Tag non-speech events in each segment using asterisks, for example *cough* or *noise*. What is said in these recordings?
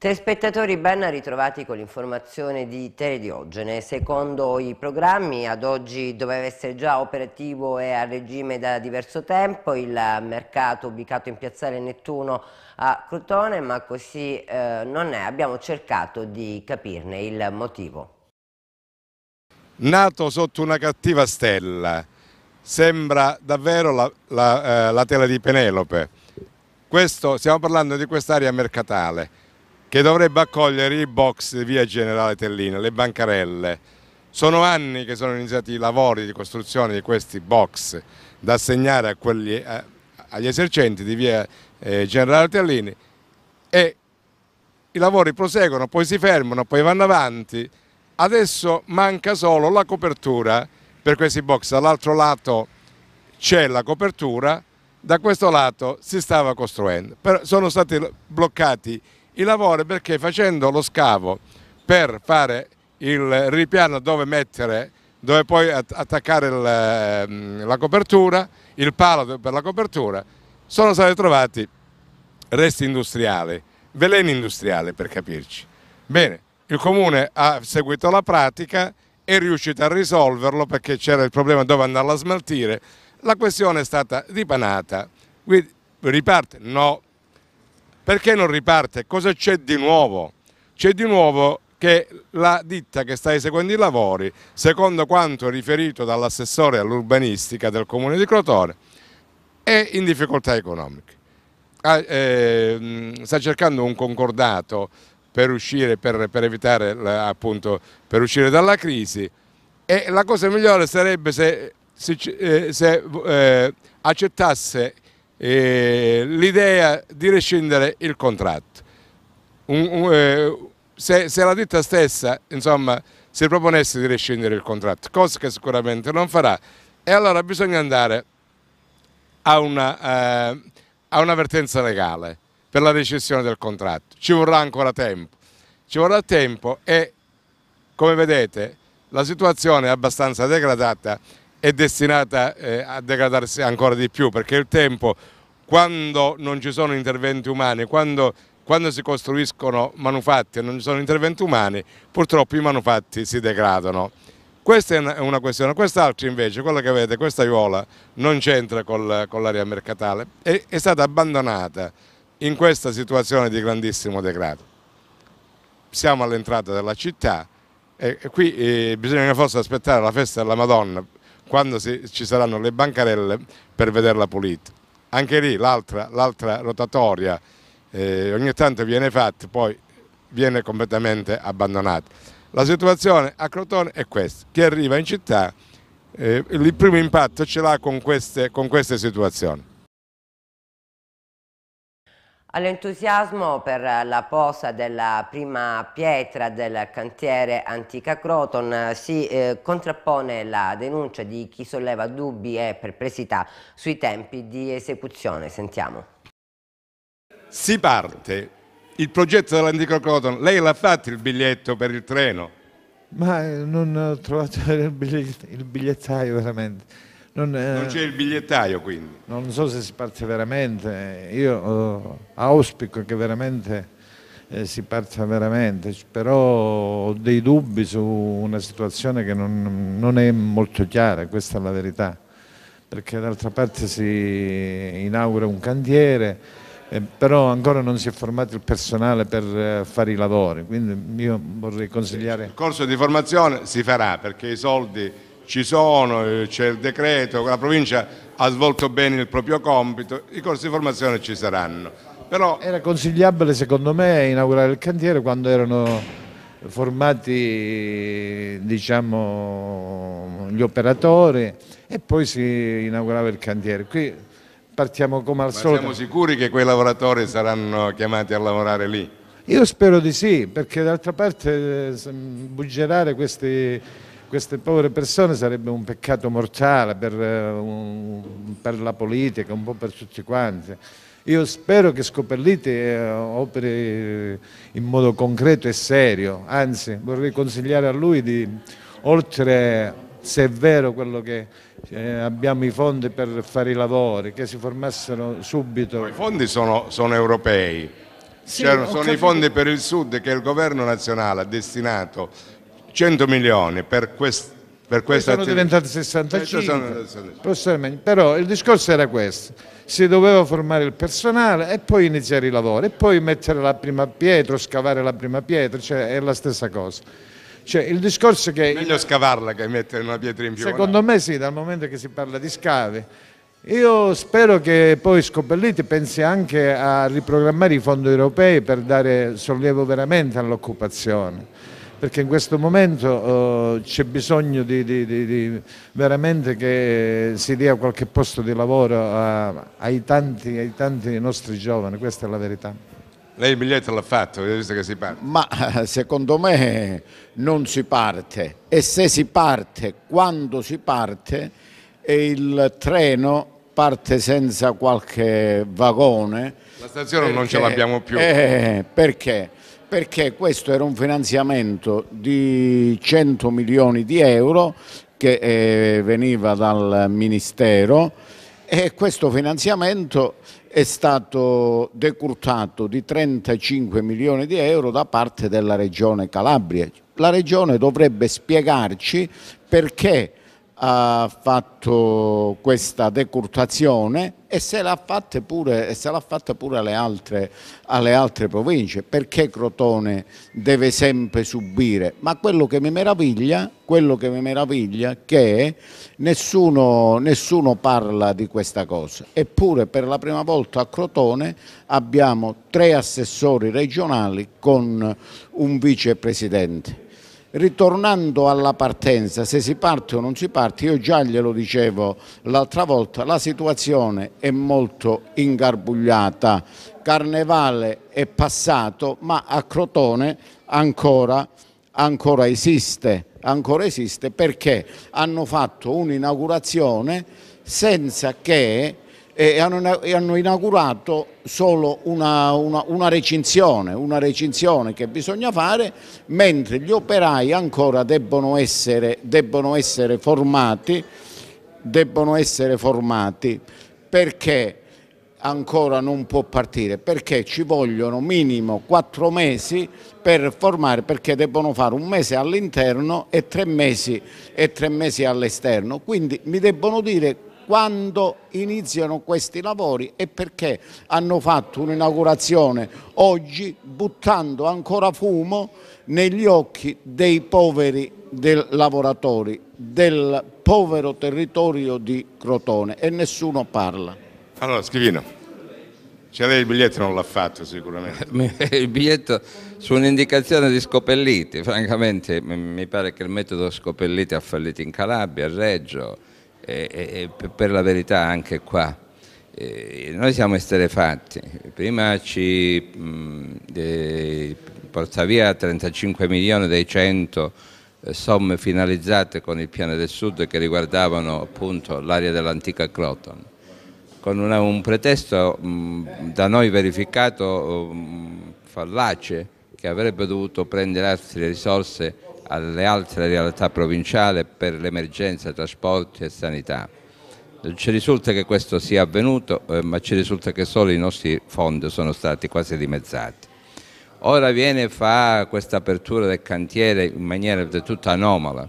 Telespettatori ben ritrovati con l'informazione di Telediogene. Secondo i programmi ad oggi doveva essere già operativo e a regime da diverso tempo il mercato ubicato in piazzale Nettuno a Crotone, ma così eh, non è. Abbiamo cercato di capirne il motivo. Nato sotto una cattiva stella, sembra davvero la, la, eh, la tela di Penelope. Questo, stiamo parlando di quest'area mercatale che dovrebbe accogliere i box di via Generale Tellina, le bancarelle. Sono anni che sono iniziati i lavori di costruzione di questi box da assegnare quelli, eh, agli esercenti di via eh, Generale Tellini e i lavori proseguono, poi si fermano, poi vanno avanti. Adesso manca solo la copertura per questi box, dall'altro lato c'è la copertura, da questo lato si stava costruendo, però sono stati bloccati i lavori perché facendo lo scavo per fare il ripiano dove mettere dove poi attaccare il, ehm, la copertura, il palo per la copertura, sono stati trovati resti industriali, veleni industriali per capirci. Bene, il comune ha seguito la pratica, è riuscito a risolverlo perché c'era il problema dove andarla a smaltire, la questione è stata ripanata, quindi riparte? No, perché non riparte? Cosa c'è di nuovo? C'è di nuovo che la ditta che sta eseguendo i lavori, secondo quanto riferito dall'assessore all'urbanistica del comune di Crotone, è in difficoltà economiche. Eh, sta cercando un concordato per uscire, per, per evitare appunto, per uscire dalla crisi e la cosa migliore sarebbe se, se, eh, se eh, accettasse eh, l'idea di rescindere il contratto. Un, un, eh, se, se, la ditta stessa insomma, si proponesse di rescindere il contratto, cosa che sicuramente non farà, e allora bisogna andare a un'avvertenza eh, un legale per la rescissione del contratto. Ci vorrà ancora tempo, ci vorrà tempo e come vedete la situazione è abbastanza degradata è destinata eh, a degradarsi ancora di più perché il tempo quando non ci sono interventi umani, quando, quando si costruiscono manufatti e non ci sono interventi umani, purtroppo i manufatti si degradano. Questa è una questione, quest'altra invece, quella che vedete, questa aiuola non c'entra con l'area mercatale, è, è stata abbandonata in questa situazione di grandissimo degrado. Siamo all'entrata della città e qui eh, bisogna forse aspettare la festa della Madonna quando si, ci saranno le bancarelle per vederla pulita. Anche lì l'altra rotatoria eh, ogni tanto viene fatta, poi viene completamente abbandonata. La situazione a Crotone è questa, chi arriva in città eh, il primo impatto ce l'ha con con queste situazioni. All'entusiasmo per la posa della prima pietra del cantiere Antica Croton si eh, contrappone la denuncia di chi solleva dubbi e perplessità sui tempi di esecuzione. Sentiamo. Si parte. Il progetto dell'Antica Croton, lei l'ha fatto il biglietto per il treno? Ma eh, non ho trovato *laughs* il, bigliettaio veramente. Non, eh, non c'è il bigliettaio quindi? Non so se si parte veramente, io eh, auspico che veramente eh, si parta veramente, però ho dei dubbi su una situazione che non, non è molto chiara, questa è la verità, perché d'altra parte si inaugura un cantiere, eh, però ancora non si è formato il personale per eh, fare i lavori, quindi io vorrei consigliare... Il corso di formazione si farà perché i soldi ci sono, eh, c'è il decreto, la provincia ha svolto bene il proprio compito, i corsi di formazione ci saranno. Però... Era consigliabile secondo me inaugurare il cantiere quando erano formati diciamo, gli operatori e poi si inaugurava il cantiere. Qui partiamo come al Ma solito. Siamo sicuri che quei lavoratori saranno chiamati a lavorare lì? Io spero di sì, perché d'altra parte eh, buggerare questi queste povere persone sarebbe un peccato mortale per, eh, un, per, la politica, un po' per tutti quanti. Io spero che Scoperliti eh, operi in modo concreto e serio, anzi vorrei consigliare a lui di, oltre se è vero quello che eh, abbiamo i fondi per fare i lavori, che si formassero subito. I fondi sono, sono europei, Sì, sono i fondi per il sud che il governo nazionale ha destinato 100 milioni per questo per questa sono diventati 65 sono... però il discorso era questo. Si doveva formare il personale e poi iniziare i lavori e poi mettere la prima pietra scavare la prima pietra cioè è la stessa cosa. Cioè, il discorso che meglio scavarla che mettere una pietra in più secondo me sì dal momento che si parla di scavi. Io spero che poi Scopelliti pensi anche a riprogrammare i fondi europei per dare sollievo veramente all'occupazione perché in questo momento uh, c'è bisogno di, di, di, di, veramente che si dia qualche posto di lavoro a, ai, tanti, ai tanti nostri giovani, questa è la verità. Lei il biglietto l'ha fatto, visto che si parte? Ma secondo me non si parte e se si parte, quando si parte, il treno parte senza qualche vagone. La stazione perché, non ce l'abbiamo più. Eh, perché? Perché questo era un finanziamento di 100 milioni di euro che eh, veniva dal Ministero e questo finanziamento è stato decurtato di 35 milioni di euro da parte della Regione Calabria. La Regione dovrebbe spiegarci perché ha fatto questa decurtazione e se l'ha fatta pure, pure alle, altre, alle, altre, province. Perché Crotone deve sempre subire? Ma quello che mi meraviglia, quello che mi meraviglia è che nessuno, nessuno parla di questa cosa. Eppure per la prima volta a Crotone abbiamo tre assessori regionali con un vicepresidente ritornando alla partenza, se si parte o non si parte, io già glielo dicevo l'altra volta, la situazione è molto ingarbugliata, Carnevale è passato, ma a Crotone ancora, ancora esiste, ancora esiste perché hanno fatto un'inaugurazione senza che e hanno, hanno inaugurato solo una, una, una, recinzione, una recinzione che bisogna fare, mentre gli operai ancora debbono essere, debbono essere formati, debbono essere formati. Perché ancora non può partire? Perché ci vogliono minimo quattro mesi per formare perché debbono fare un mese all'interno e tre mesi, mesi all'esterno. Quindi mi debbono dire quando iniziano questi lavori e perché hanno fatto un'inaugurazione oggi buttando ancora fumo negli occhi dei poveri del lavoratori del povero territorio di Crotone e nessuno parla. Allora Schivino, c'è lei il biglietto non l'ha fatto sicuramente. *laughs* il biglietto su un'indicazione di Scopelliti, francamente mi pare che il metodo Scopelliti ha fallito in Calabria, a Reggio, e, e per la verità anche qua. E noi siamo esterefatti, prima ci mh, porta via 35 milioni dei 100 eh, somme finalizzate con il piano del sud che riguardavano appunto l'area dell'antica Croton, con una, un pretesto mh, da noi verificato mh, fallace che avrebbe dovuto prendere altre risorse alle altre realtà provinciali per l'emergenza trasporti e sanità. Ci risulta che questo sia avvenuto, eh, ma ci risulta che solo i nostri fondi sono stati quasi dimezzati. Ora viene fa questa apertura del cantiere in maniera del tutto anomala.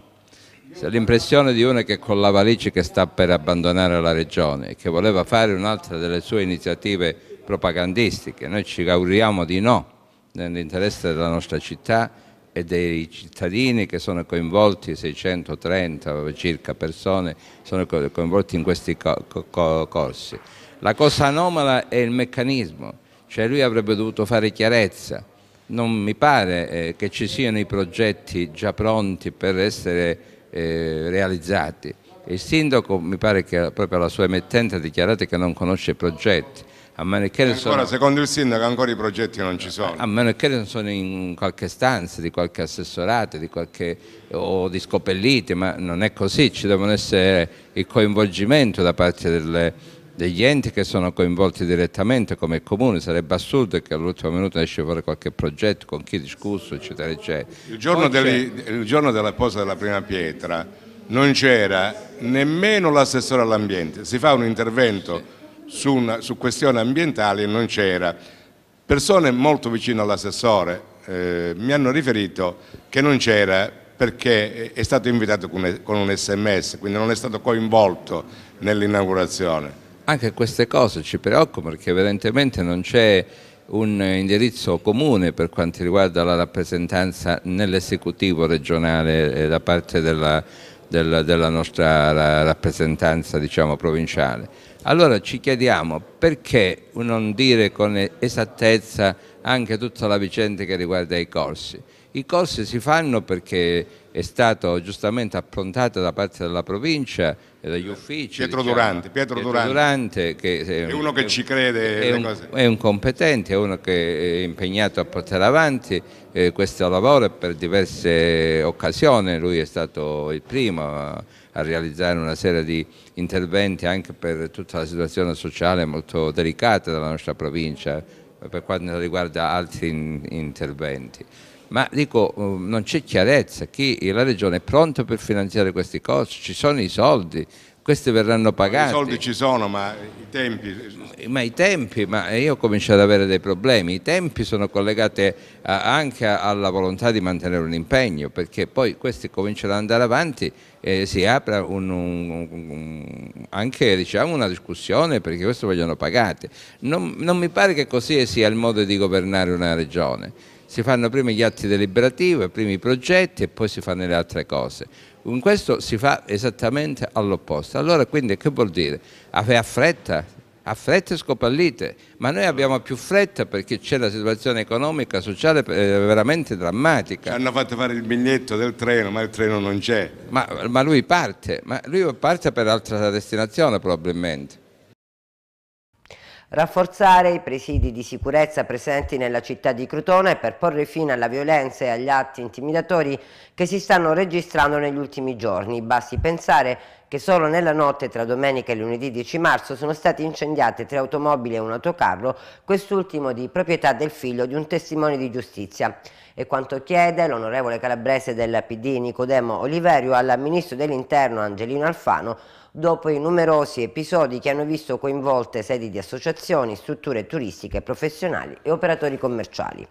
L'impressione di uno che con la valigia che sta per abbandonare la regione e che voleva fare un'altra delle sue iniziative propagandistiche. Noi ci auguriamo di no, nell'interesse della nostra città e dei cittadini che sono coinvolti, 630 circa persone sono coinvolti in questi corsi. La cosa anomala è il meccanismo, cioè lui avrebbe dovuto fare chiarezza, non mi pare eh, che ci siano i progetti già pronti per essere eh, realizzati. Il sindaco mi pare che proprio la sua emittente ha dichiarato che non conosce i progetti, a meno che ancora, sono... secondo il sindaco ancora i progetti non ci sono. A meno che non sono in qualche stanza di qualche assessorato di qualche, o di scopelliti, ma non è così, ci devono essere il coinvolgimento da parte delle, degli enti che sono coinvolti direttamente come il comune, sarebbe assurdo che all'ultimo minuto esce fuori qualche progetto con chi discusso eccetera eccetera. Il giorno, degli, il giorno della posa della prima pietra non c'era nemmeno l'assessore all'ambiente, si fa un intervento su, una, su questioni ambientali non c'era. persone molto vicine all'assessore eh, mi hanno riferito che non c'era perché è stato invitato con un sms, quindi non è stato coinvolto nell'inaugurazione. Anche queste cose ci preoccupano perché evidentemente non c'è un indirizzo comune per quanto riguarda la rappresentanza nell'esecutivo regionale eh, da parte della, della, della nostra rappresentanza diciamo, provinciale. Allora ci chiediamo perché non dire con esattezza anche tutta la vicenda che riguarda i corsi. I corsi si fanno perché è stato giustamente approntato da parte della provincia e dagli uffici. Pietro diciamo, Durante, Pietro Pietro Durante. Durante che è, è, uno che ci crede. È un, è un, competente, è uno che è impegnato a portare avanti eh, questo lavoro per diverse occasioni. Lui è stato il primo a, realizzare una serie di interventi anche per tutta la situazione sociale molto delicata della nostra provincia per quanto riguarda altri in, interventi. Ma dico uh, non c'è chiarezza, chi la Regione è pronta per finanziare questi costi, ci sono i soldi, questi verranno pagati. I soldi ci sono, ma i tempi... Ma i tempi, ma io comincio ad avere dei problemi, i tempi sono collegati anche alla volontà di mantenere un impegno, perché poi questi cominciano ad andare avanti e si apre un, un, un, anche diciamo, una discussione perché questo vogliono pagati. Non, non mi pare che così sia il modo di governare una regione si fanno prima gli atti deliberativi, prima i progetti e poi si fanno le altre cose. In questo si fa esattamente all'opposto. Allora quindi che vuol dire? Aveva fretta, ha fretta e scopallite, ma noi abbiamo più fretta perché c'è una situazione economica, sociale eh, veramente drammatica. Ci hanno fatto fare il biglietto del treno, ma il treno non c'è. Ma, ma lui parte, ma lui parte per altra destinazione probabilmente. Rafforzare i presidi di sicurezza presenti nella città di Crotone per porre fine alla violenza e agli atti intimidatori che si stanno registrando negli ultimi giorni. Basti pensare che solo nella notte tra domenica e lunedì 10 marzo sono state incendiate tre automobili e un autocarro, quest'ultimo di proprietà del figlio di un testimone di giustizia. E quanto chiede l'onorevole calabrese del PD Nicodemo Oliverio al ministro dell'interno Angelino Alfano dopo i numerosi episodi che hanno visto coinvolte sedi di associazioni, strutture turistiche, professionali e operatori commerciali.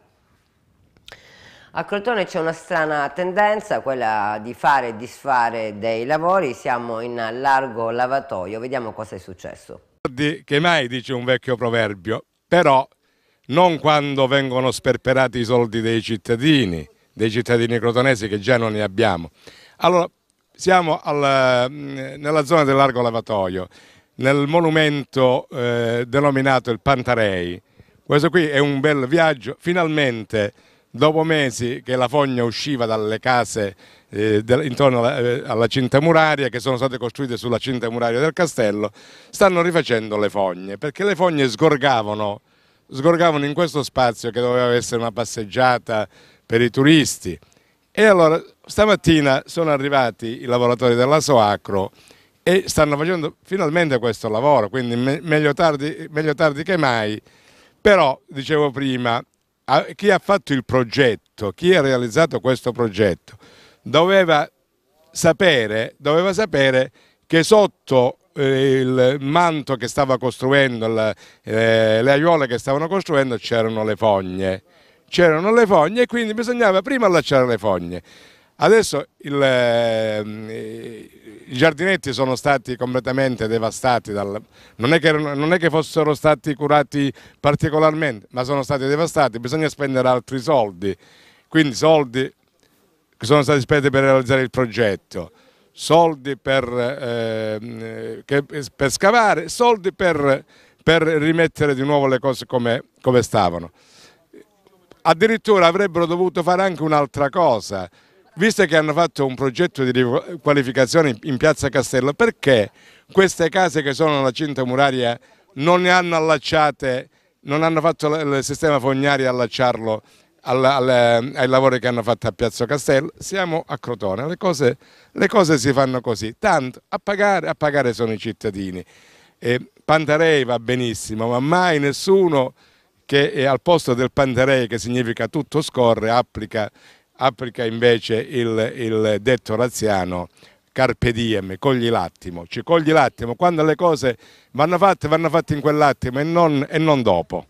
A Crotone c'è una strana tendenza, quella di fare e disfare dei lavori, siamo in largo lavatoio, vediamo cosa è successo. Che mai dice un vecchio proverbio, però non quando vengono sperperati i soldi dei cittadini, dei cittadini crotonesi che già non ne abbiamo. Allora, siamo al, mm, nella zona del largo lavatoio, nel monumento eh, denominato il Pantarei. Questo qui è un bel viaggio, finalmente dopo mesi che la fogna usciva dalle case eh, del, intorno alla, eh, alla, cinta muraria che sono state costruite sulla cinta muraria del castello, stanno rifacendo le fogne perché le fogne sgorgavano, sgorgavano in questo spazio che doveva essere una passeggiata per i turisti e allora stamattina sono arrivati i lavoratori della Soacro e stanno facendo finalmente questo lavoro, quindi meglio tardi, meglio tardi che mai. Però, dicevo prima, chi ha fatto il progetto, chi ha realizzato questo progetto, doveva sapere, doveva sapere che sotto eh, il manto che stava costruendo, eh, le aiuole che stavano costruendo, c'erano le fogne c'erano le fogne e quindi bisognava prima allacciare le fogne. Adesso il, eh, i giardinetti sono stati completamente devastati, dal, non, è che, non, è che, fossero stati curati particolarmente, ma sono stati devastati, bisogna spendere altri soldi, quindi soldi che sono stati spesi per realizzare il progetto, soldi per, eh, che, per scavare, soldi per, per, rimettere di nuovo le cose come, come stavano addirittura avrebbero dovuto fare anche un'altra cosa, visto che hanno fatto un progetto di riqualificazione in piazza Castello, perché queste case che sono alla cinta muraria non ne hanno allacciate, non hanno fatto il sistema fognario allacciarlo alle, alle, ai lavori che hanno fatto a Piazza Castello, siamo a Crotone, le cose, le cose si fanno così, tanto a pagare, a pagare sono i cittadini. E Pantarei va benissimo, ma mai nessuno che al posto del Panterei, che significa tutto scorre, applica, applica invece il, il, detto razziano carpe diem, cogli l'attimo, ci cogli l'attimo, quando le cose vanno fatte, vanno fatte in quell'attimo e e non dopo.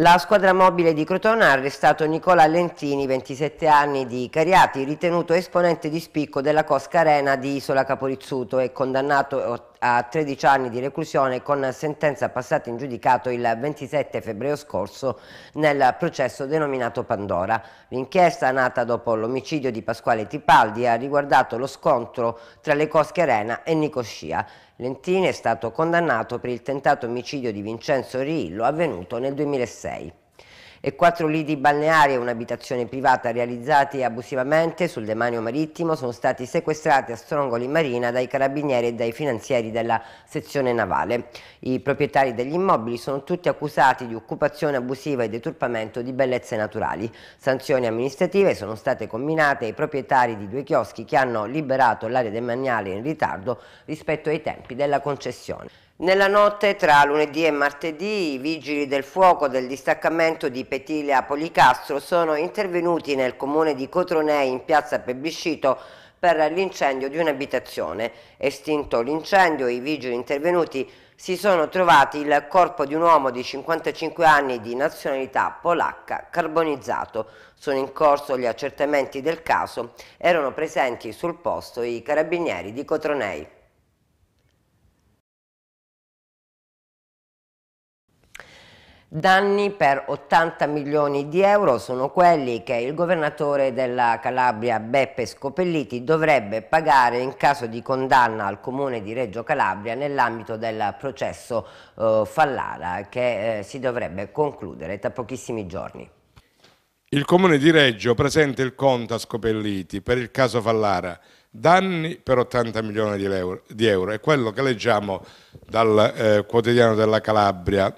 La squadra mobile di Crotona ha arrestato Nicola Lentini, 27 anni di Cariati, ritenuto esponente di spicco della Cosca Arena di Isola Caporizzuto e condannato a 13 anni di reclusione con sentenza passata in giudicato il 27 febbraio scorso nel processo denominato Pandora. L'inchiesta nata dopo l'omicidio di Pasquale Tipaldi ha riguardato lo scontro tra le Cosche Arena e Nicoscia. Lentini è stato condannato per il tentato omicidio di Vincenzo Riillo avvenuto nel 2006 e quattro lidi balneari e un'abitazione privata realizzati abusivamente sul demanio marittimo sono stati sequestrati a Strongoli Marina dai carabinieri e dai finanzieri della sezione navale. I proprietari degli immobili sono tutti accusati di occupazione abusiva e deturpamento di bellezze naturali. Sanzioni amministrative sono state combinate ai proprietari di due chioschi che hanno liberato l'area demaniale in ritardo rispetto ai tempi della concessione. Nella notte tra lunedì e martedì i vigili del fuoco del distaccamento di Petilia Policastro sono intervenuti nel comune di Cotronei in piazza Plebiscito per l'incendio di un'abitazione. Estinto l'incendio, i vigili intervenuti si sono trovati il corpo di un uomo di 55 anni di nazionalità polacca carbonizzato. Sono in corso gli accertamenti del caso. Erano presenti sul posto i carabinieri di Cotronei. Danni per 80 milioni di euro sono quelli che il governatore della Calabria Beppe Scopelliti dovrebbe pagare in caso di condanna al comune di Reggio Calabria nell'ambito del processo eh, Fallara che eh, si dovrebbe concludere tra pochissimi giorni. Il comune di Reggio presenta il conto a Scopelliti per il caso Fallara, danni per 80 milioni di euro, di euro. è quello che leggiamo dal eh, quotidiano della Calabria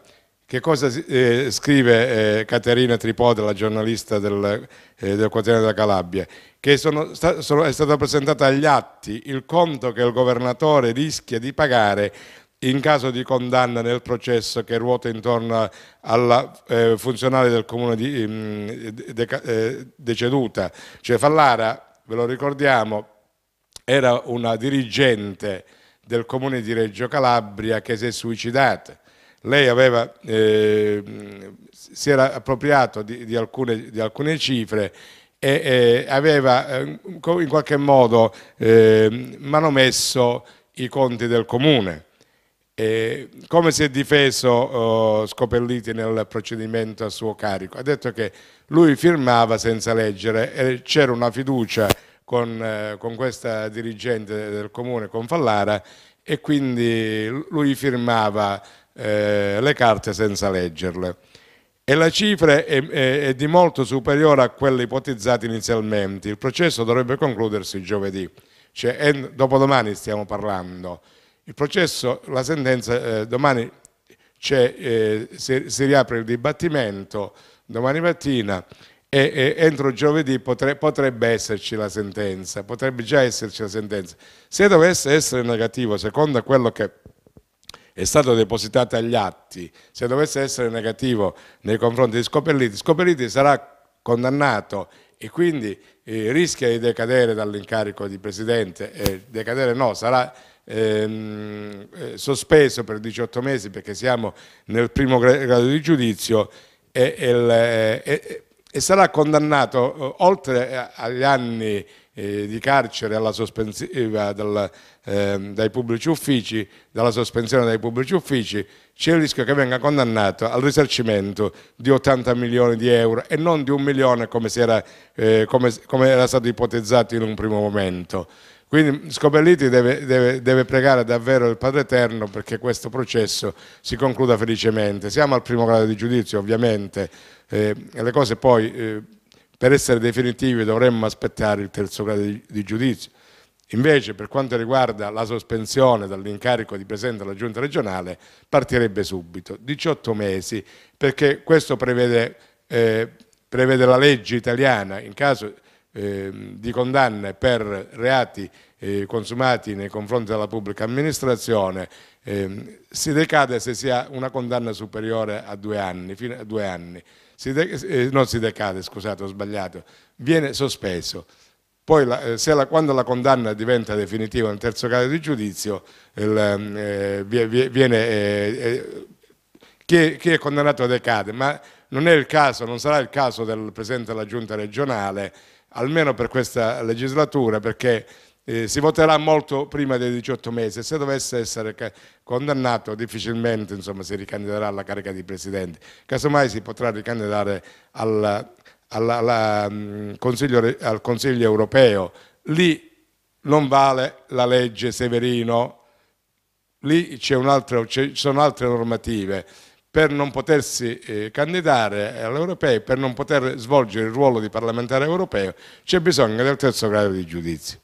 che cosa eh, scrive eh, Caterina Tripode, la giornalista del, eh, del quotidiano della Calabria? Che sono, sta, sono, è stato presentato agli atti il conto che il governatore rischia di pagare in caso di condanna nel processo che ruota intorno alla eh, funzionaria del comune di, mm, de, de, eh, deceduta. Cioè Fallara, ve lo ricordiamo, era una dirigente del comune di Reggio Calabria che si è suicidata lei aveva, eh, si era appropriato di, di, alcune, di alcune, cifre e eh, aveva in qualche modo eh, manomesso i conti del comune. E come si è difeso oh, Scopelliti nel procedimento a suo carico? Ha detto che lui firmava senza leggere e c'era una fiducia con, eh, con questa dirigente del comune, con Fallara, e quindi lui firmava eh, le carte senza leggerle. E la cifra è, è, è, di molto superiore a quella ipotizzata inizialmente. Il processo dovrebbe concludersi giovedì, cioè dopodomani stiamo parlando. Il processo, la sentenza, eh, domani eh, si, si, riapre il dibattimento, domani mattina, e, e entro giovedì potre, potrebbe esserci la sentenza, potrebbe già esserci la sentenza. Se dovesse essere negativo, secondo quello che è stato depositato agli atti, se dovesse essere negativo nei confronti di Scopelliti, Scopelliti sarà condannato e quindi eh, rischia di decadere dall'incarico di Presidente, eh, decadere no, sarà ehm, eh, sospeso per 18 mesi perché siamo nel primo grado di giudizio e, e, e, e sarà condannato eh, oltre agli anni eh, di carcere sospensiva del, eh, dai pubblici uffici, dalla sospensione dai pubblici uffici, c'è il rischio che venga condannato al risarcimento di 80 milioni di euro e non di un milione come, era, eh, come, come era stato ipotizzato in un primo momento. Quindi Scopelliti deve, deve, deve, pregare davvero il Padre Eterno perché questo processo si concluda felicemente. Siamo al primo grado di giudizio ovviamente, eh, le cose poi eh, per essere definitivi dovremmo aspettare il terzo grado di, di giudizio. Invece per quanto riguarda la sospensione dall'incarico di Presidente della Giunta regionale partirebbe subito, 18 mesi, perché questo prevede, eh, prevede la legge italiana in caso eh, di condanne per reati eh, consumati nei confronti della pubblica amministrazione, ehm, si decade se si ha una condanna superiore a due anni, a due anni si eh, non si decade, scusate ho sbagliato, viene sospeso. Poi la, eh, la, quando la condanna diventa definitiva nel terzo grado di giudizio, il, eh, viene, eh, chi, è, chi, è, condannato decade, ma non è il caso, non sarà il caso del Presidente della Giunta regionale, almeno per questa legislatura, perché eh, si voterà molto prima dei 18 mesi. Se dovesse essere condannato, difficilmente insomma, si ricandiderà alla carica di Presidente. Casomai si potrà ricandidare al, alla, alla, mm, consiglio, al Consiglio europeo. Lì non vale la legge Severino, lì ci sono altre normative per non potersi eh, candidare all'europeo, per non poter svolgere il ruolo di parlamentare europeo, c'è bisogno del terzo grado di giudizio.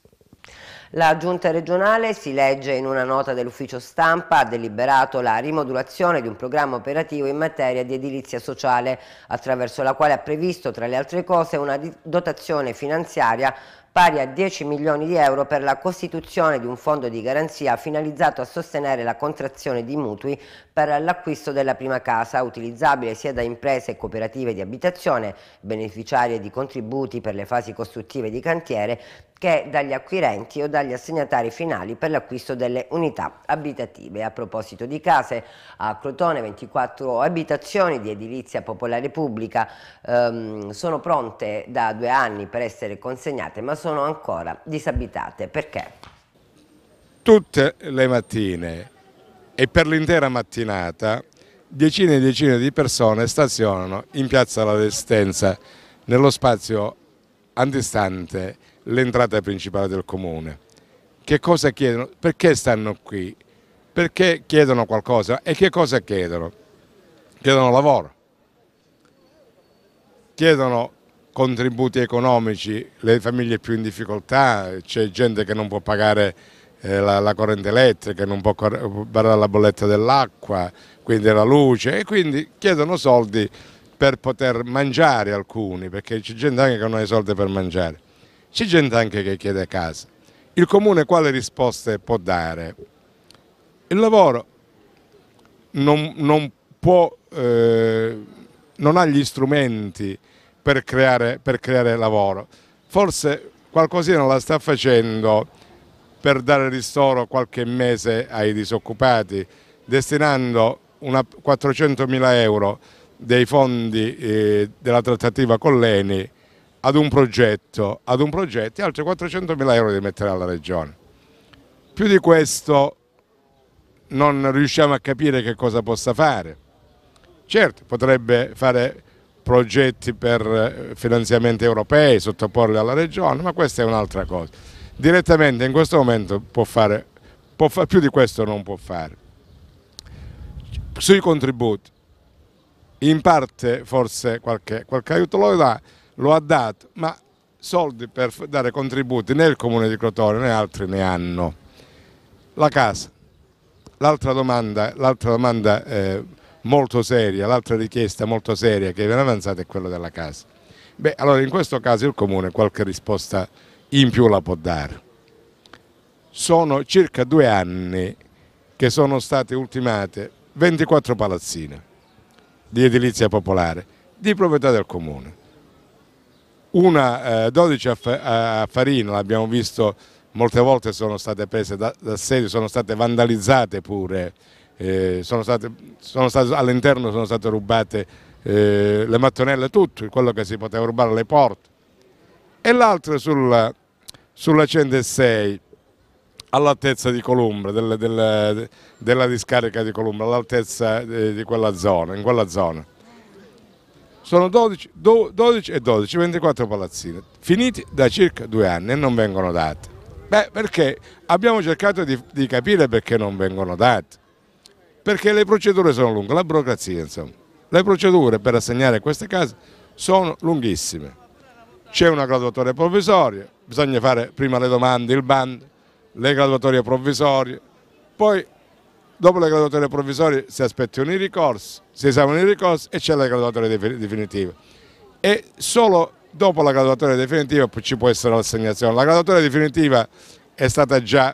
La Giunta regionale, si legge in una nota dell'ufficio stampa, ha deliberato la rimodulazione di un programma operativo in materia di edilizia sociale, attraverso la quale ha previsto, tra le altre cose, una dotazione finanziaria pari a 10 milioni di euro per la costituzione di un fondo di garanzia finalizzato a sostenere la contrazione di mutui per l'acquisto della prima casa, utilizzabile sia da imprese e cooperative di abitazione, beneficiarie di contributi per le fasi costruttive di cantiere, che dagli acquirenti o dagli assegnatari finali per l'acquisto delle unità abitative. A proposito di case, a Crotone 24 abitazioni di edilizia popolare pubblica ehm, sono pronte da due anni per essere consegnate ma sono ancora disabitate. Perché? Tutte le mattine e per l'intera mattinata decine e decine di persone stazionano in piazza La Resistenza nello spazio antistante l'entrata principale del comune. Che cosa chiedono? Perché stanno qui? Perché chiedono qualcosa? E che cosa chiedono? Chiedono lavoro, chiedono contributi economici, le famiglie più in difficoltà, c'è gente che non può pagare eh, la, la, corrente elettrica, non può pagare la bolletta dell'acqua, quindi la luce e quindi chiedono soldi per poter mangiare alcuni, perché c'è gente anche che non ha i soldi per mangiare. C'è gente anche che chiede casa. Il comune quale risposte può dare? Il lavoro non, non può, eh, non ha gli strumenti per creare, per creare lavoro. Forse qualcosina la sta facendo per dare ristoro qualche mese ai disoccupati, destinando 400 mila euro dei fondi eh, della trattativa con l'ENI ad un progetto, ad un progetto e altri 400 mila euro di mettere alla regione. Più di questo non riusciamo a capire che cosa possa fare. Certo, potrebbe fare progetti per eh, finanziamenti europei, sottoporli alla regione, ma questa è un'altra cosa. Direttamente in questo momento può fare, può fare, più di questo non può fare. Sui contributi, in parte forse qualche, qualche aiuto lo dà, lo ha dato, ma soldi per dare contributi né il comune di Crotone né altri ne hanno. La casa, l'altra domanda, domanda eh, molto seria, l'altra richiesta molto seria che viene avanzata è quella della casa. Beh, allora in questo caso il comune qualche risposta in più la può dare. Sono circa due anni che sono state ultimate 24 palazzine di edilizia popolare di proprietà del comune una eh, 12 a, Farina, l'abbiamo visto molte volte sono state prese da, da sedio, sono state vandalizzate pure, eh, all'interno sono state rubate eh, le mattonelle, tutto quello che si poteva rubare, le porte. E l'altro sulla, sulla 106 all'altezza di Columbra, del, del, della discarica di Columbra, all'altezza eh, di quella zona, in quella zona sono 12, 12 e 12, 24 palazzine, finiti da circa due anni e non vengono date. Beh, perché abbiamo cercato di, di capire perché non vengono date. Perché le procedure sono lunghe, la burocrazia insomma. Le procedure per assegnare queste case sono lunghissime. C'è una graduatoria provvisoria, bisogna fare prima le domande, il band, le graduatorie provvisorie, poi dopo le graduatorie provvisorie si aspettano i ricorsi, si esaminano i ricorsi e c'è la graduatoria definitiva. E solo dopo la graduatoria definitiva ci può essere l'assegnazione. La graduatoria definitiva è stata già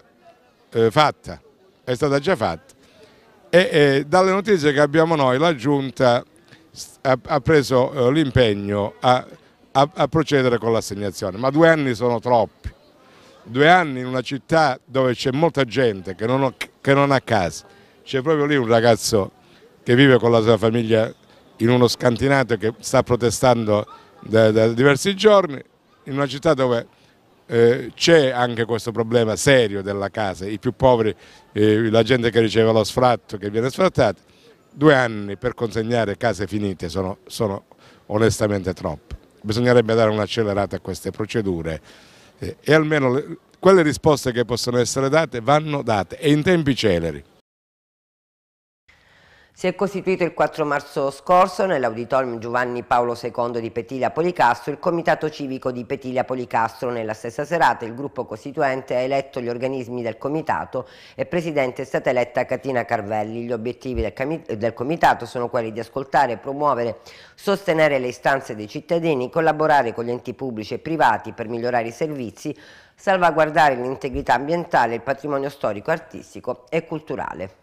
eh, fatta, è stata già fatta. E, e, dalle notizie che abbiamo noi la Giunta ha, ha preso eh, l'impegno a, a, a procedere con l'assegnazione, ma due anni sono troppi due anni in una città dove c'è molta gente che non, ho, che non ha casa. C'è proprio lì un ragazzo che vive con la sua famiglia in uno scantinato che sta protestando da, da diversi giorni, in una città dove eh, c'è anche questo problema serio della casa, i più poveri, eh, la gente che riceve lo sfratto, che viene sfrattata, due anni per consegnare case finite sono, sono onestamente troppo. Bisognerebbe dare un'accelerata a queste procedure eh, e almeno le, quelle risposte che possono essere date vanno date e in tempi celeri. Si è costituito il 4 marzo scorso nell'auditorium Giovanni Paolo II di Petilia Policastro il Comitato Civico di Petilia Policastro. Nella stessa serata il gruppo costituente ha eletto gli organismi del Comitato e Presidente è stata eletta Catina Carvelli. Gli obiettivi del, del Comitato sono quelli di ascoltare, promuovere, sostenere le istanze dei cittadini, collaborare con gli enti pubblici e privati per migliorare i servizi, salvaguardare l'integrità ambientale, il patrimonio storico, artistico e culturale.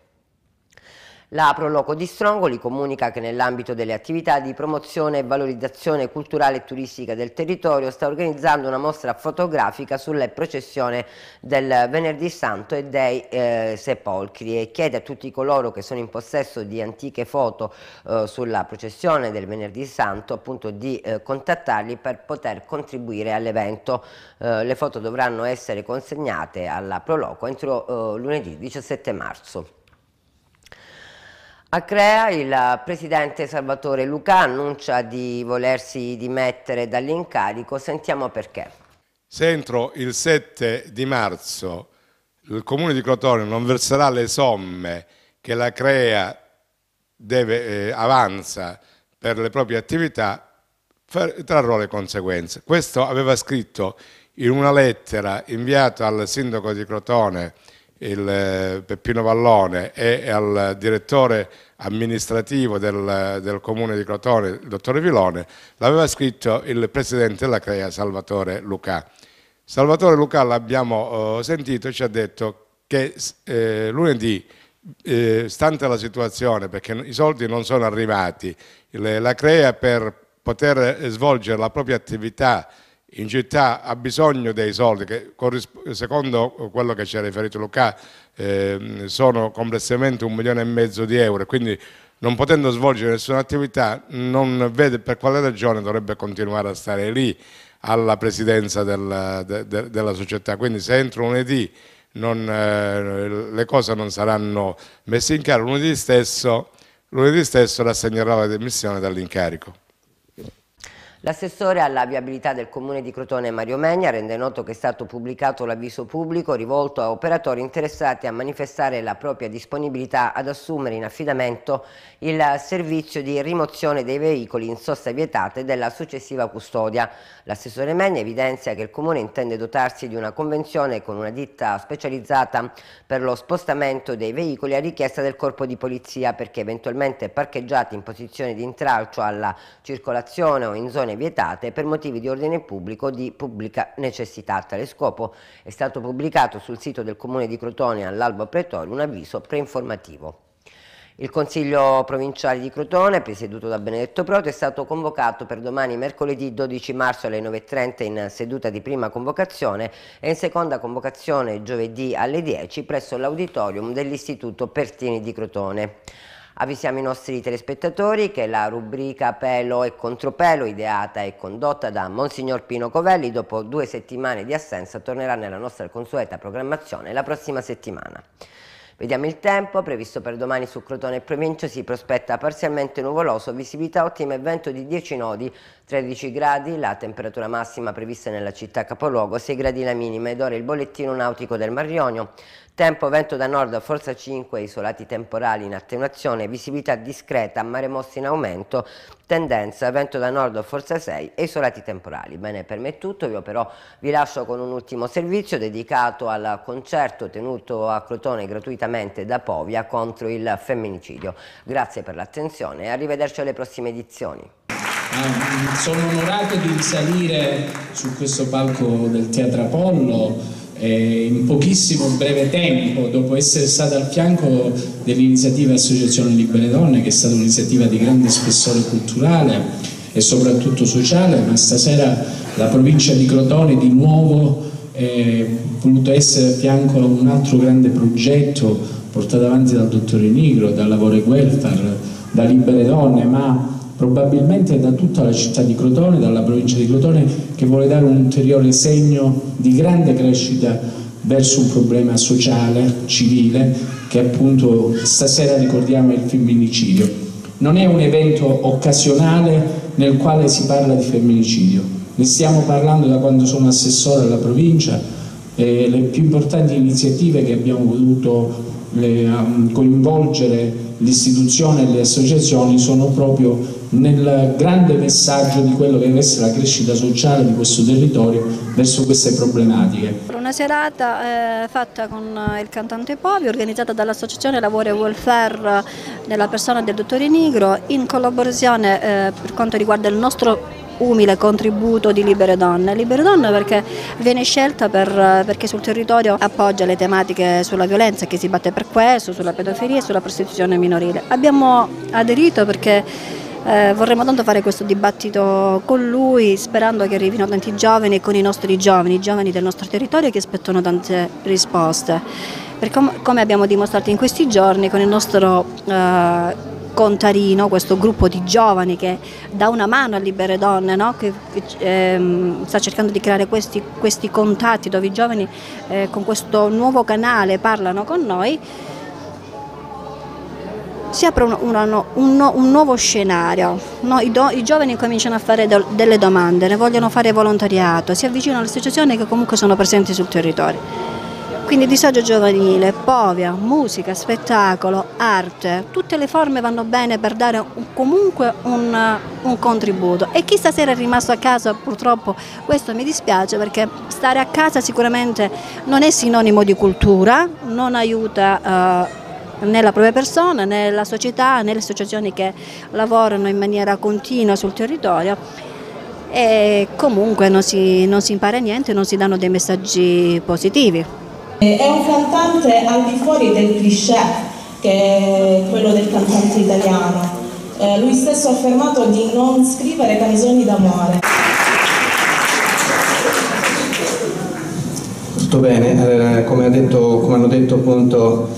La Proloco di Strongoli comunica che nell'ambito delle attività di promozione e valorizzazione culturale e turistica del territorio sta organizzando una mostra fotografica sulla processione del Venerdì Santo e dei eh, Sepolcri e chiede a tutti coloro che sono in possesso di antiche foto eh, sulla processione del Venerdì Santo appunto di eh, contattarli per poter contribuire all'evento. Eh, le foto dovranno essere consegnate alla Proloco entro eh, lunedì 17 marzo. A Crea il presidente Salvatore Luca annuncia di volersi dimettere dall'incarico, sentiamo perché. Se entro il 7 di marzo il comune di Crotone non verserà le somme che la Crea deve, eh, avanza per le proprie attività, trarrò le conseguenze. Questo aveva scritto in una lettera inviata al sindaco di Crotone il eh, Peppino Vallone e al direttore amministrativo del, del comune di Crotone, il dottore Vilone, l'aveva scritto il presidente della CREA Salvatore Luca. Salvatore Luca l'abbiamo eh, sentito ci ha detto che eh, lunedì, eh, stante la situazione, perché i soldi non sono arrivati, la CREA per poter svolgere la propria attività in città ha bisogno dei soldi che secondo quello che ci ha riferito Luca eh, sono complessivamente un milione e mezzo di euro. Quindi non potendo svolgere nessuna attività non vede per quale ragione dovrebbe continuare a stare lì alla presidenza del, de, de, della società. Quindi se entro lunedì non, eh, le cose non saranno messe in chiaro lunedì stesso, lunedì stesso rassegnerà la demissione dall'incarico L'assessore alla viabilità del comune di Crotone Mario Megna rende noto che è stato pubblicato l'avviso pubblico rivolto a operatori interessati a manifestare la propria disponibilità ad assumere in affidamento il servizio di rimozione dei veicoli in sosta vietata e della successiva custodia. L'assessore Megna evidenzia che il comune intende dotarsi di una convenzione con una ditta specializzata per lo spostamento dei veicoli a richiesta del corpo di polizia perché eventualmente parcheggiati in posizione di intralcio alla circolazione o in zone zone vietate per motivi di ordine pubblico o di pubblica necessità. A tale scopo è stato pubblicato sul sito del Comune di Crotone all'Albo Pretorio un avviso preinformativo. Il Consiglio provinciale di Crotone, presieduto da Benedetto Proto, è stato convocato per domani mercoledì 12 marzo alle 9.30 in seduta di prima convocazione e in seconda convocazione giovedì alle 10 presso l'auditorium dell'Istituto Pertini di Crotone. Avvisiamo i nostri telespettatori che la rubrica Pelo e Contropelo, ideata e condotta da Monsignor Pino Covelli, dopo due settimane di assenza tornerà nella nostra consueta programmazione la prossima settimana. Vediamo il tempo, previsto per domani su Crotone e provincia si prospetta parzialmente nuvoloso, visibilità ottima e vento di 10 nodi, 13 gradi, la temperatura massima prevista nella città capoluogo, 6 gradi la minima ed ora il bollettino nautico del Marionio. Tempo, vento da nord a forza 5, isolati temporali in attenuazione, visibilità discreta, mare mosso in aumento, tendenza, vento da nord a forza 6 e isolati temporali. Bene, per me è tutto, io però vi lascio con un ultimo servizio dedicato al concerto tenuto a Crotone gratuitamente da Povia contro il femminicidio. Grazie per l'attenzione e arrivederci alle prossime edizioni. Ah, sono onorato di risalire su questo palco del Teatro Apollo eh, in pochissimo breve tempo, dopo essere stata al fianco dell'iniziativa Associazione Libere Donne, che è stata un'iniziativa di grande spessore culturale e soprattutto sociale, ma stasera la provincia di Crotone di nuovo è voluto essere a fianco a un altro grande progetto portato avanti dal dottore Nigro, da Lavoro e Welfare, da Libere Donne, ma probabilmente da tutta la città di Crotone, dalla provincia di Crotone, che vuole dare un ulteriore segno di grande crescita verso un problema sociale, civile, che appunto stasera ricordiamo il femminicidio. Non è un evento occasionale nel quale si parla di femminicidio, ne stiamo parlando da quando sono assessore alla provincia, e le più importanti iniziative che abbiamo voluto le, um, coinvolgere l'istituzione e le associazioni sono proprio nel grande messaggio di quello che deve essere la crescita sociale di questo territorio verso queste problematiche. Una serata eh, fatta con il cantante Povi, organizzata dall'Associazione Lavoro e Welfare nella persona del dottore Nigro, in collaborazione eh, per quanto riguarda il nostro umile contributo di Libere Donne. Libere Donne perché viene scelta per, perché sul territorio appoggia le tematiche sulla violenza che si batte per questo, sulla pedofilia e sulla prostituzione minorile. Abbiamo aderito perché eh, vorremmo tanto fare questo dibattito con lui sperando che arrivino tanti giovani e con i nostri giovani, i giovani del nostro territorio che aspettano tante risposte. Perché come abbiamo dimostrato in questi giorni con il nostro eh, Contarino, questo gruppo di giovani che dà una mano a Libere Donne, no? che ehm, sta cercando di creare questi, questi contatti dove i giovani eh, con questo nuovo canale parlano con noi, si apre un, un, un, un nuovo scenario, no? I, do, I, giovani cominciano a fare do, delle domande, ne vogliono fare volontariato, si avvicinano alle associazioni che comunque sono presenti sul territorio. Quindi disagio giovanile, povia, musica, spettacolo, arte, tutte le forme vanno bene per dare comunque un, un, contributo. E chi stasera è rimasto a casa purtroppo questo mi dispiace perché stare a casa sicuramente non è sinonimo di cultura, non aiuta uh, né la propria persona, né la società, né le associazioni che lavorano in maniera continua sul territorio e comunque non si, non si impara niente, non si danno dei messaggi positivi. È un cantante al di fuori del cliché che è quello del cantante italiano. Eh, lui stesso ha affermato di non scrivere canzoni d'amore. Tutto bene, eh, come, detto, come, hanno detto appunto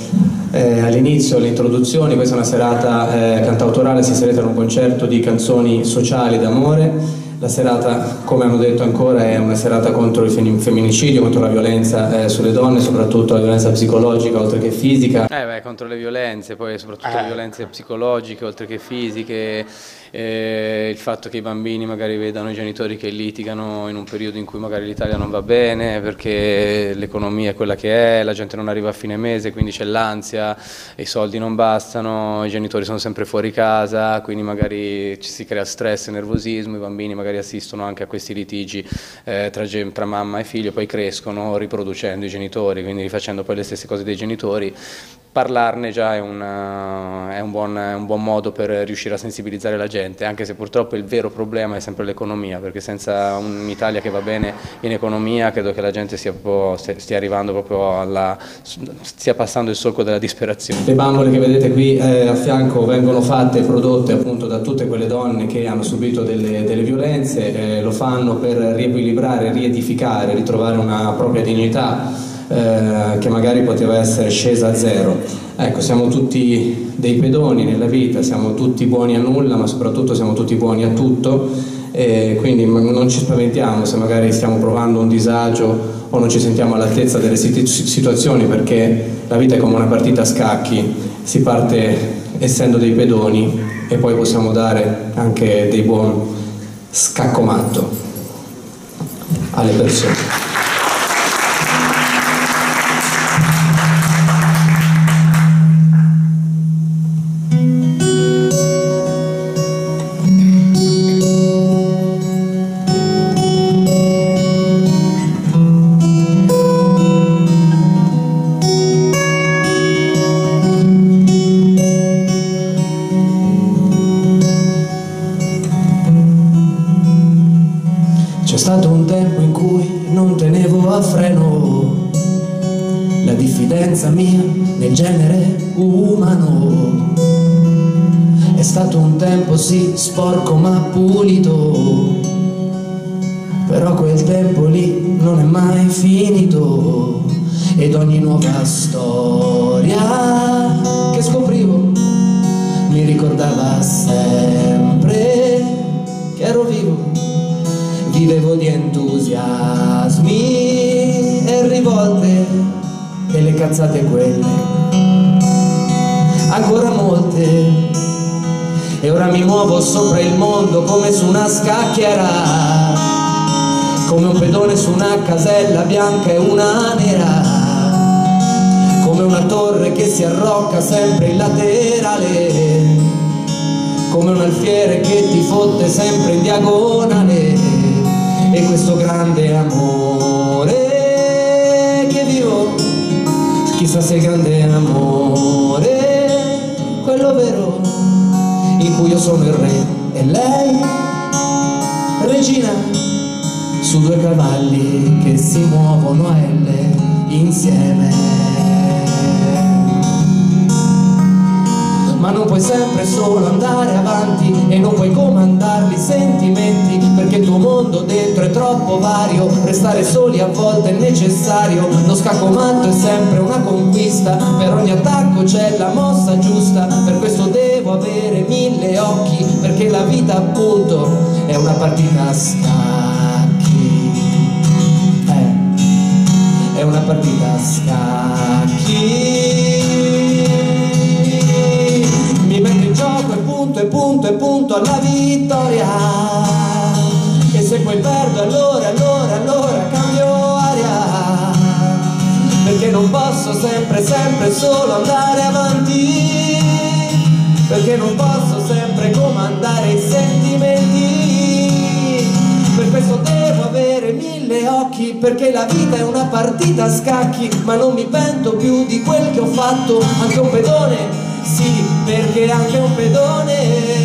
eh, all'inizio, le introduzioni, questa è una serata eh, cantautorale, si inserita in un concerto di canzoni sociali d'amore la serata, come hanno detto ancora, è una serata contro il femminicidio, contro la violenza eh, sulle donne, soprattutto la violenza psicologica oltre che fisica. Eh beh, contro le violenze, poi soprattutto eh. le violenze psicologiche oltre che fisiche, eh, il fatto che i bambini magari vedano i genitori che litigano in un periodo in cui magari l'Italia non va bene perché l'economia è quella che è, la gente non arriva a fine mese, quindi c'è l'ansia, i soldi non bastano, i genitori sono sempre fuori casa, quindi magari ci si crea stress e nervosismo, i bambini magari assistono anche a questi litigi eh, tra, tra mamma e figlio, poi crescono riproducendo i genitori, quindi rifacendo poi le stesse cose dei genitori parlarne già è, una, è, un buon, è, un buon, modo per riuscire a sensibilizzare la gente, anche se purtroppo il vero problema è sempre l'economia, perché senza un'Italia che va bene in economia credo che la gente stia, stia arrivando proprio alla, stia passando il solco della disperazione. Le bambole che vedete qui eh, a fianco vengono fatte e prodotte appunto da tutte quelle donne che hanno subito delle, delle violenze, eh, lo fanno per riequilibrare, riedificare, ritrovare una propria dignità eh, che magari poteva essere scesa a zero. Ecco, siamo tutti dei pedoni nella vita, siamo tutti buoni a nulla, ma soprattutto siamo tutti buoni a tutto e quindi non ci spaventiamo se magari stiamo provando un disagio o non ci sentiamo all'altezza delle situazioni perché la vita è come una partita a scacchi, si parte essendo dei pedoni e poi possiamo dare anche dei buoni scaccomatto alle persone. Sporco ma pulito. Però quel tempo lì non è mai finito. Ed ogni nuova storia mondo come su una scacchiera, come un pedone su una casella bianca e una nera, come una torre che si arrocca sempre in laterale, come un alfiere che ti fotte sempre in diagonale, e questo grande amore che vivo, chissà se grande amore, quello vero, in cui io sono il re e lei, regina, su due cavalli che si muovono a L insieme. Ma non puoi sempre solo andare avanti e non puoi comandarli i sentimenti perché il tuo mondo dentro è troppo vario, restare soli a volte è necessario, lo scaccomatto è sempre una conquista, per ogni attacco c'è la mossa giusta, per questo devo avere mille occhi perché la vita appunto è una partita a scacchi. Eh, è una partita a scacchi. Alla vittoria. E se poi perdo allora, allora, allora cambio aria. Perché non posso sempre, sempre solo andare avanti. Perché non posso sempre comandare i sentimenti. Per questo devo avere mille occhi Perché la vita è una partita a scacchi Ma non mi pento più di quel che ho fatto Anche un pedone, sì, perché anche un pedone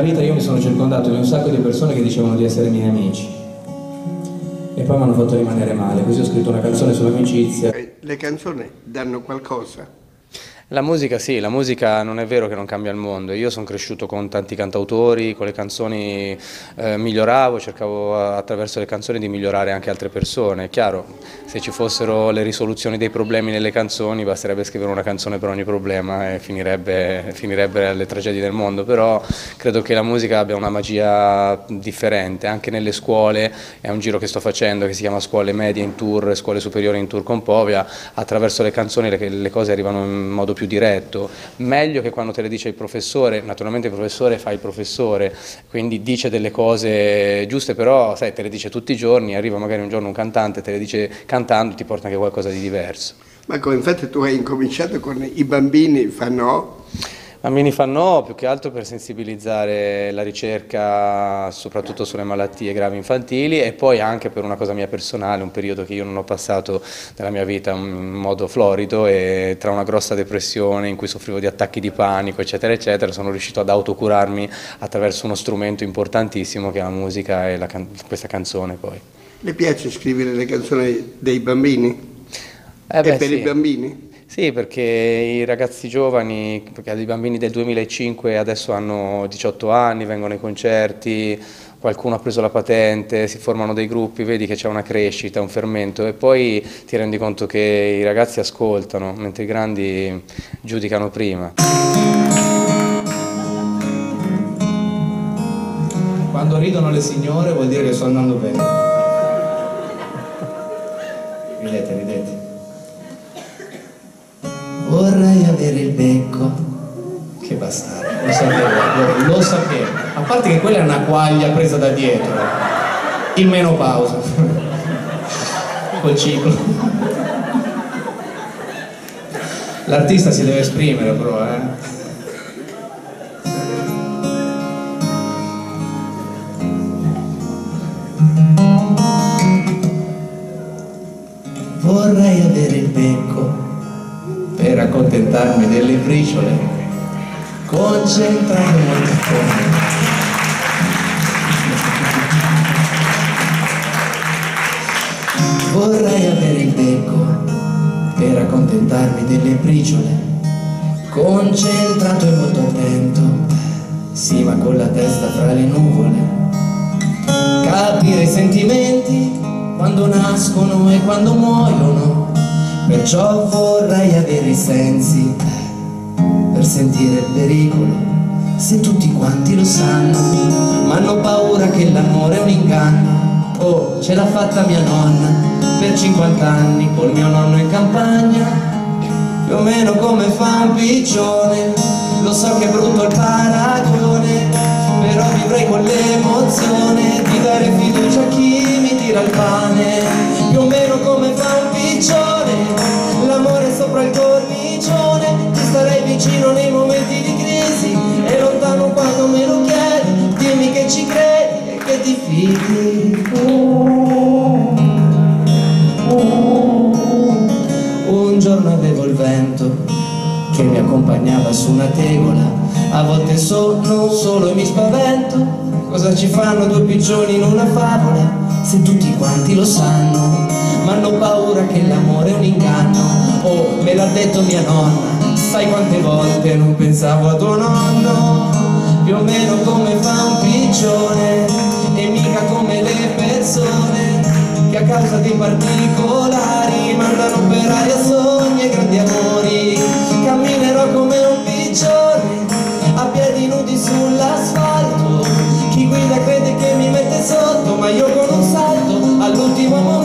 Nella vita io mi sono circondato di un sacco di persone che dicevano di essere miei amici e poi mi hanno fatto rimanere male, così ho scritto una canzone sull'amicizia. Le canzoni danno qualcosa. La musica sì, la musica non è vero che non cambia il mondo, io sono cresciuto con tanti cantautori, con le canzoni eh, miglioravo, cercavo eh, attraverso le canzoni di migliorare anche altre persone, è chiaro, se ci fossero le risoluzioni dei problemi nelle canzoni basterebbe scrivere una canzone per ogni problema e finirebbe, finirebbe alle tragedie del mondo, però credo che la musica abbia una magia differente, anche nelle scuole, è un giro che sto facendo che si chiama Scuole Medie in Tour, Scuole Superiori in Tour con Povia, attraverso le canzoni le, le cose arrivano in modo più diretto, meglio che quando te le dice il professore, naturalmente il professore fa il professore, quindi dice delle cose giuste, però sai, te le dice tutti i giorni, arriva magari un giorno un cantante, te le dice cantando, ti porta anche qualcosa di diverso. Marco, infatti tu hai incominciato con i bambini, fanno Bambini fanno più che altro per sensibilizzare la ricerca soprattutto sulle malattie gravi infantili e poi anche per una cosa mia personale, un periodo che io non ho passato nella mia vita in modo florido e tra una grossa depressione in cui soffrivo di attacchi di panico eccetera eccetera sono riuscito ad autocurarmi attraverso uno strumento importantissimo che è la musica e la can- questa canzone poi. Le piace scrivere le canzoni dei bambini? Eh beh, e per sì. i bambini? Sì, perché i ragazzi giovani, perché i bambini del 2005 adesso hanno 18 anni, vengono ai concerti, qualcuno ha preso la patente, si formano dei gruppi, vedi che c'è una crescita, un fermento e poi ti rendi conto che i ragazzi ascoltano, mentre i grandi giudicano prima. Quando ridono le signore vuol dire che sto andando bene. Vorrei avere il becco. Che bastardo, lo sapevo, lo, sapevo. A parte che quella è una quaglia presa da dietro. in menopausa, *laughs* col ciclo. L'artista si deve esprimere però, eh. Accontentarmi delle briciole, concentrato molto fondo. Vorrei avere il becco per accontentarmi delle briciole, concentrato e molto attento, sì ma con la testa fra le nuvole. Capire i sentimenti quando nascono e quando muoiono, perciò vorrei avere i sensi per sentire il pericolo. Se tutti quanti lo sanno, ma hanno paura che l'amore è un inganno. Oh, ce l'ha fatta mia nonna per 50 anni col mio nonno in campagna, più o meno come fa un piccione. Lo so che è brutto il paragone, però vivrei con l'emozione di dare fiducia a chi mi tira il pane, più o meno come fa un piccione, vicino nei momenti di crisi e lontano quando me lo chiedi, dimmi che ci credi e che ti fidi. Un giorno avevo il vento che mi accompagnava su una tegola, a volte sono solo e mi spavento, cosa ci fanno due piccioni in una favola, se tutti quanti lo sanno, ma hanno paura che l'amore è un inganno, oh me l'ha detto mia nonna, sai quante volte non pensavo a tuo nonno, più o meno come fa un piccione, e mica come le persone, che a causa di particolari mandano per aria sogni e grandi amori, camminerò come un piccione, a piedi nudi sull'asfalto, chi guida crede che mi mette sotto, ma io con un salto all'ultimo momento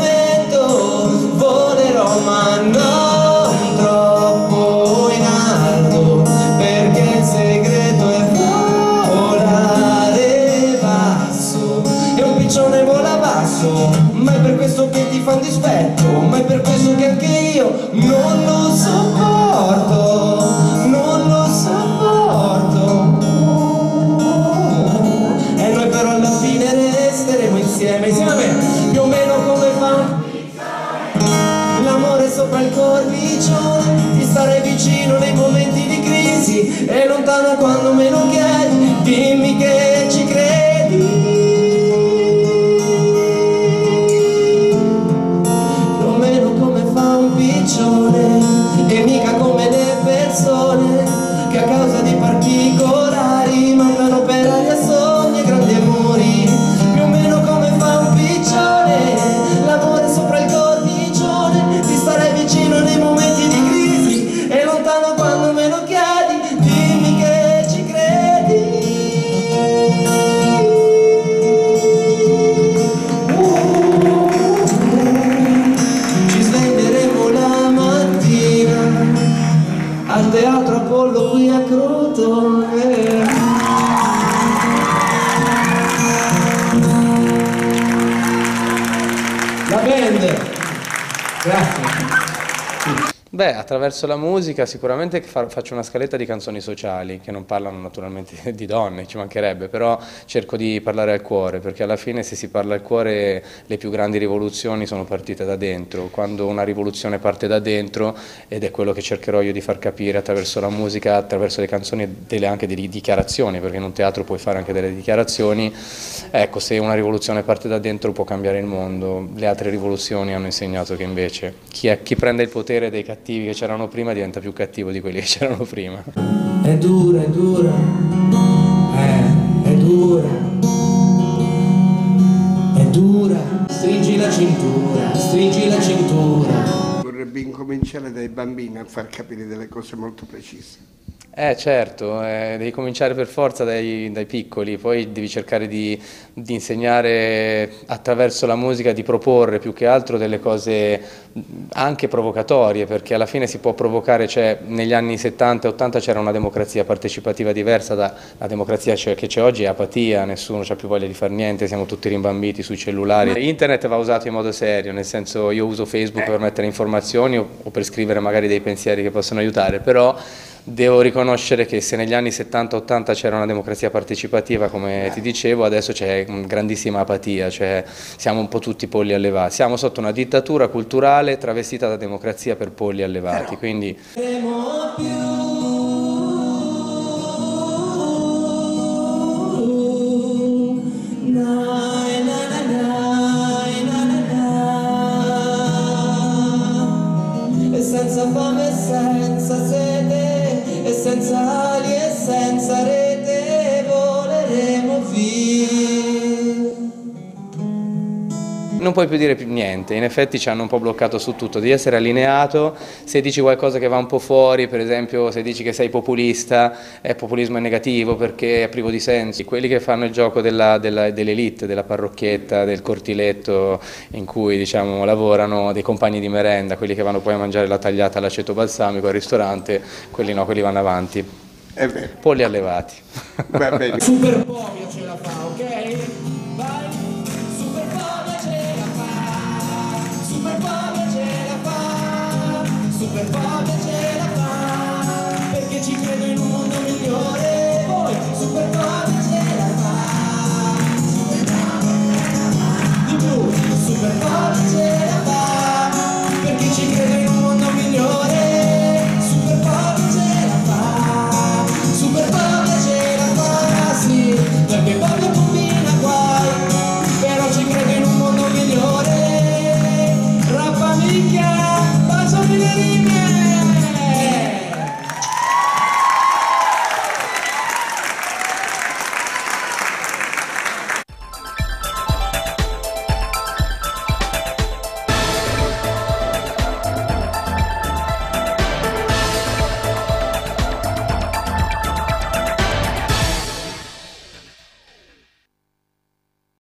vicino nei momenti di crisi e lontano quando me lo chiedi, attraverso la musica sicuramente fa- faccio una scaletta di canzoni sociali che non parlano naturalmente *laughs* di donne, ci mancherebbe, però cerco di parlare al cuore, perché alla fine se si parla al cuore le più grandi rivoluzioni sono partite da dentro. Quando una rivoluzione parte da dentro, ed è quello che cercherò io di far capire attraverso la musica, attraverso le canzoni e anche delle dichiarazioni, perché in un teatro puoi fare anche delle dichiarazioni, ecco, se una rivoluzione parte da dentro può cambiare il mondo. Le altre rivoluzioni hanno insegnato che invece chi, è- chi prende il potere dei cattivi che c'erano prima diventa più cattivo di quelli che c'erano prima. È dura, è dura, eh, è dura, è dura. Stringi la cintura, stringi la cintura. Vorrebbe incominciare dai bambini a far capire delle cose molto precise. Eh certo, eh, devi cominciare per forza dai, dai, piccoli, poi devi cercare di, di, insegnare attraverso la musica, di proporre più che altro delle cose anche provocatorie, perché alla fine si può provocare, cioè negli anni 70 e 80 c'era una democrazia partecipativa diversa dalla democrazia che c'è oggi, è apatia, nessuno ha più voglia di fare niente, siamo tutti rimbambiti sui cellulari. Internet va usato in modo serio, nel senso io uso Facebook per mettere informazioni o, o per scrivere magari dei pensieri che possono aiutare, però Devo riconoscere che se negli anni 70-80 c'era una democrazia partecipativa, come ti dicevo, adesso c'è grandissima apatia, cioè siamo un po' tutti polli allevati. Siamo sotto una dittatura culturale travestita da democrazia per polli allevati. Quindi... senza e Non puoi più dire più niente, in effetti ci hanno un po' bloccato su tutto, devi essere allineato, se dici qualcosa che va un po' fuori, per esempio se dici che sei populista, è populismo è negativo perché è privo di sensi. Quelli che fanno il gioco dell'elite, dell della parrocchietta, del cortiletto in cui diciamo, lavorano, dei compagni di merenda, quelli che vanno poi a mangiare la tagliata all'aceto balsamico al ristorante, quelli no, quelli vanno avanti. È vero. Polli allevati. Va bene. Super Pomio ce la fa,